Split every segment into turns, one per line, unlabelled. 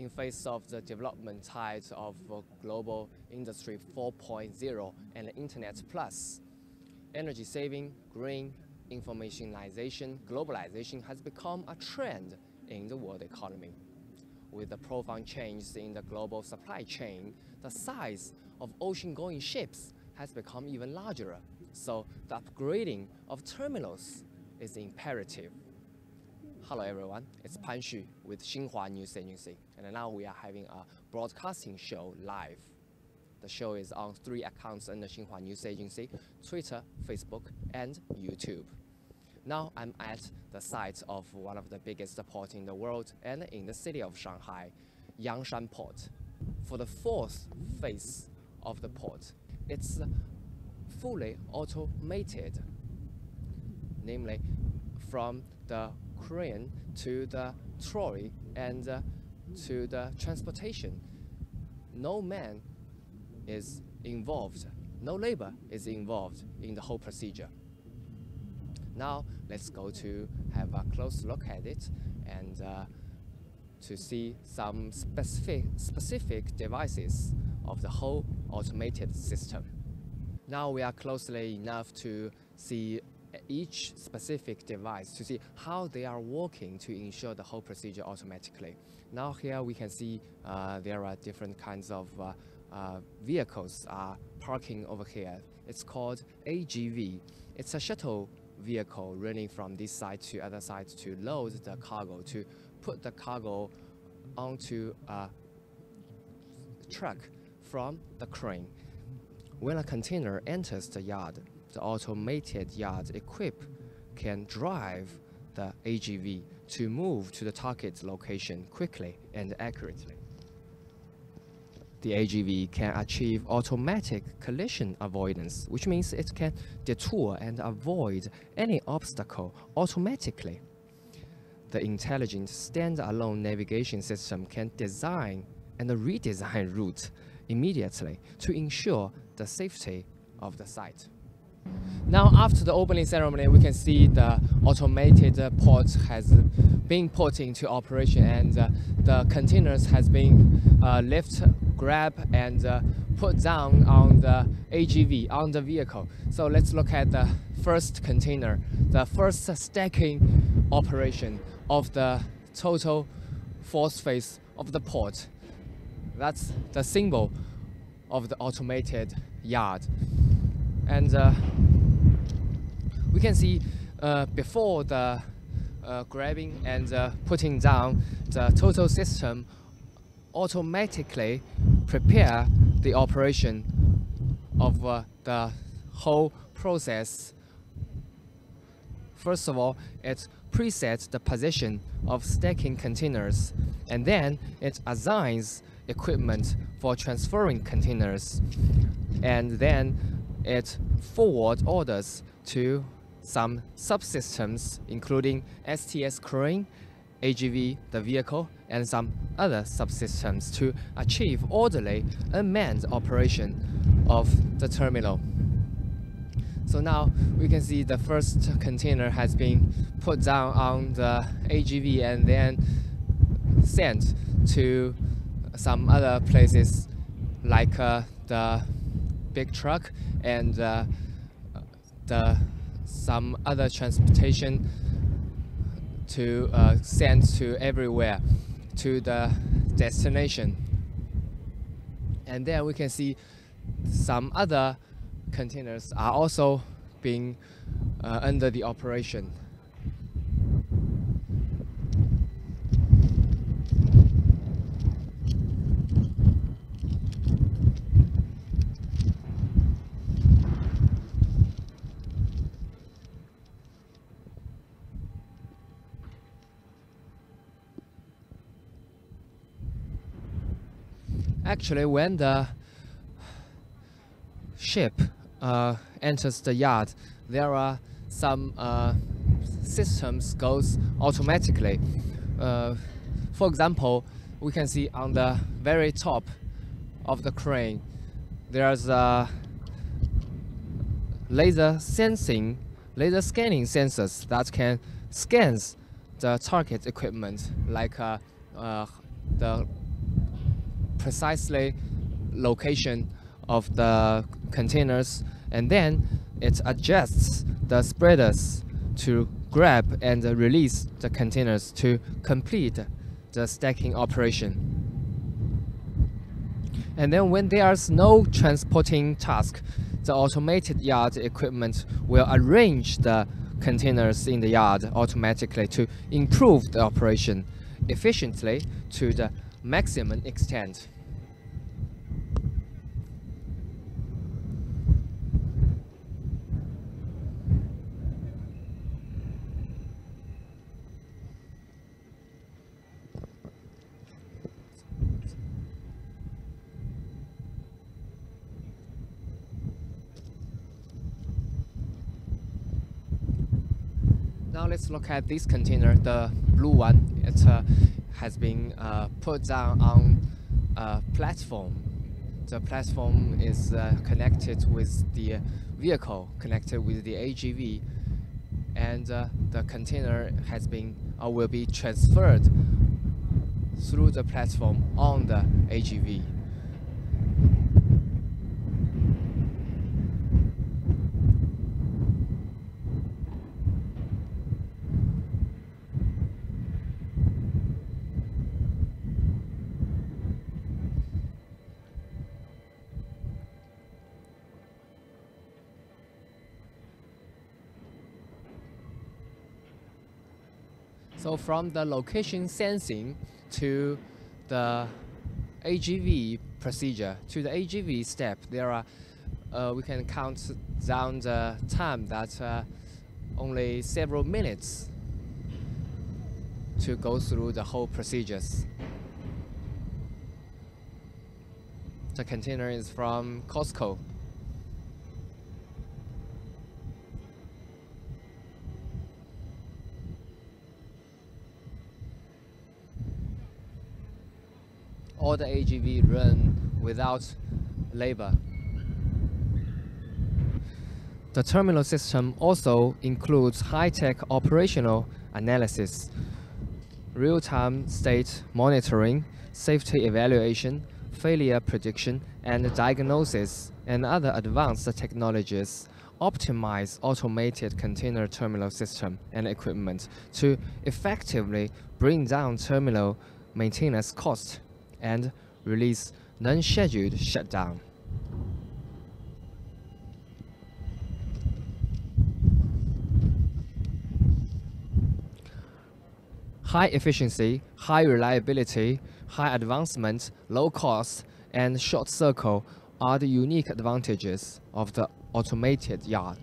in face of the development tide of global industry 4.0 and internet plus. Energy saving, green, informationization, globalization has become a trend in the world economy. With the profound changes in the global supply chain, the size of ocean-going ships has become even larger. So the upgrading of terminals is imperative. Hello everyone, it's Pan Xu with Xinhua News Agency, and now we are having a broadcasting show live. The show is on three accounts under Xinhua News Agency, Twitter, Facebook, and YouTube. Now I'm at the site of one of the biggest ports in the world and in the city of Shanghai, Yangshan Port. For the fourth phase of the port, it's fully automated, namely from the crane to the trolley and uh, to the transportation. No man is involved, no labor is involved in the whole procedure. Now let's go to have a close look at it and uh, to see some specific, specific devices of the whole automated system. Now we are closely enough to see each specific device to see how they are working to ensure the whole procedure automatically. Now here we can see uh, there are different kinds of uh, uh, vehicles are parking over here. It's called AGV. It's a shuttle vehicle running from this side to other side to load the cargo, to put the cargo onto a truck from the crane. When a container enters the yard, the automated yard equip can drive the AGV to move to the target location quickly and accurately. The AGV can achieve automatic collision avoidance, which means it can detour and avoid any obstacle automatically. The intelligent standalone navigation system can design and redesign route immediately to ensure the safety of the site. Now after the opening ceremony, we can see the automated port has been put into operation and uh, the containers has been uh, lift, grab and uh, put down on the AGV, on the vehicle. So let's look at the first container, the first stacking operation of the total fourth phase of the port. That's the symbol of the automated yard. And uh, we can see uh, before the uh, grabbing and putting down, the total system automatically prepare the operation of the whole process. First of all, it presets the position of stacking containers and then it assigns equipment for transferring containers and then it forward orders to some subsystems including STS crane, AGV, the vehicle, and some other subsystems to achieve orderly unmanned operation of the terminal. So now we can see the first container has been put down on the AGV and then sent to some other places like uh, the big truck and uh, the some other transportation to uh, send to everywhere to the destination. And then we can see some other containers are also being uh, under the operation actually when the ship uh, enters the yard, there are some uh, systems goes automatically. Uh, for example, we can see on the very top of the crane, there's a laser sensing, laser scanning sensors that can scans the target equipment like uh, uh, the precisely location of the containers and then it adjusts the spreaders to grab and release the containers to complete the stacking operation. And then when there's no transporting task, the automated yard equipment will arrange the containers in the yard automatically to improve the operation efficiently to the maximum extent. Now let's look at this container, the blue one. It uh, has been uh, put down on a platform. The platform is uh, connected with the vehicle, connected with the AGV, and uh, the container has been or uh, will be transferred through the platform on the AGV. So from the location sensing to the AGV procedure to the AGV step, there are uh, we can count down the time that uh, only several minutes to go through the whole procedures. The container is from COSCO. All the AGV run without labor. The terminal system also includes high-tech operational analysis, real-time state monitoring, safety evaluation, failure prediction, and diagnosis, and other advanced technologies optimize automated container terminal system and equipment to effectively bring down terminal maintenance costs and release non-scheduled shutdown. High efficiency, high reliability, high advancement, low cost, and short cycle are the unique advantages of the automated yard.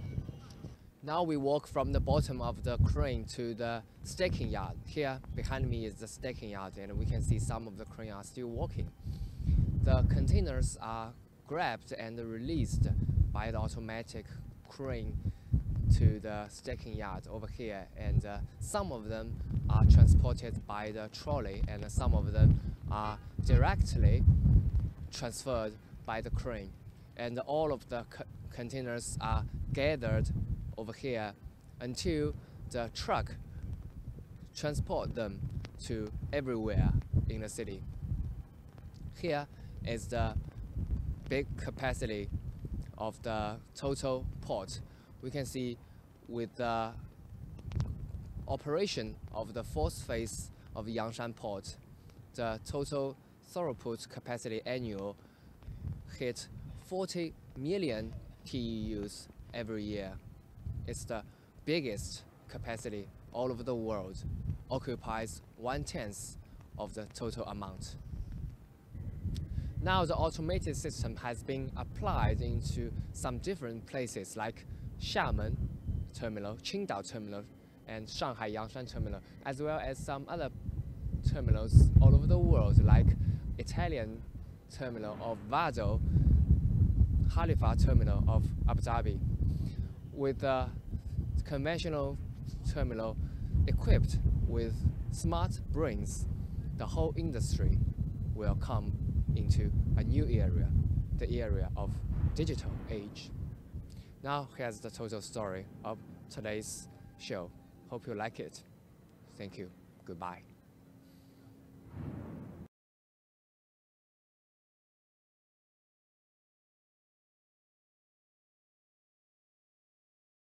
Now we walk from the bottom of the crane to the stacking yard. Here behind me is the stacking yard and we can see some of the crane are still working. The containers are grabbed and released by the automatic crane to the stacking yard over here and uh, some of them are transported by the trolley and some of them are directly transferred by the crane and all of the co containers are gathered over here until the truck transport them to everywhere in the city. Here is the big capacity of the total port. We can see with the operation of the fourth phase of Yangshan port, the total throughput capacity annual hit 40 million TEUs every year. It's the biggest capacity all over the world, occupies one-tenth of the total amount. Now the automated system has been applied into some different places like Xiamen Terminal, Qingdao Terminal, and Shanghai Yangshan Terminal, as well as some other terminals all over the world like Italian terminal of Vado, Khalifa terminal of Abu Dhabi with a conventional terminal equipped with smart brains, the whole industry will come into a new area, the area of digital age. Now here's the total story of today's show. Hope you like it. Thank you. Goodbye.